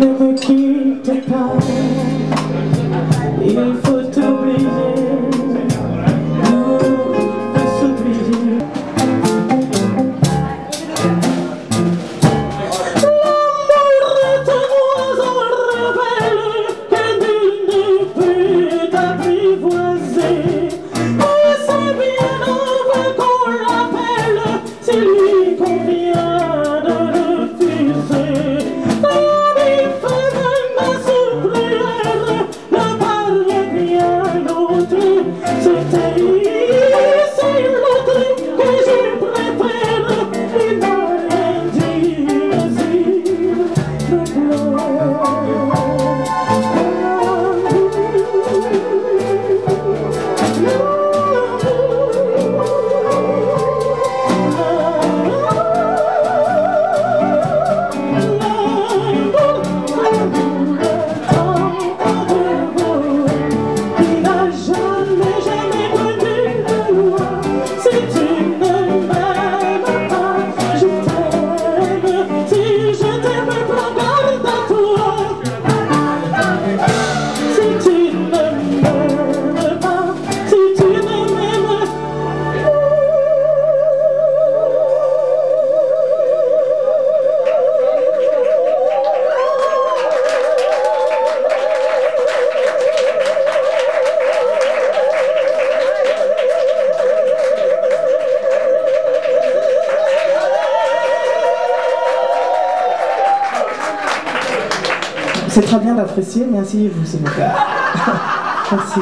never you. C'est très bien d'apprécier. Merci, vous, c'est Merci.